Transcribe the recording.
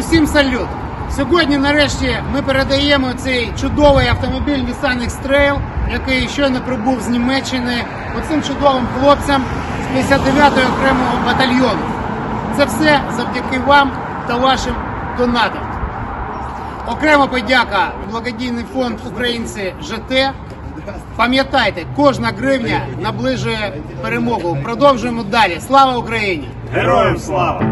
Усім салют! Сьогодні, нарешті, ми передаємо цей чудовий автомобіль Nissan X-Trail, який щойно прибув з Німеччини, оцим чудовим хлопцям з 59-ї окремого батальйону. Це все завдяки вам та вашим донатам. Окрема подяка благодійний фонд Українці ЖТ. Пам'ятайте, кожна гривня наближує перемогу. Продовжуємо далі. Слава Україні! Героям слава!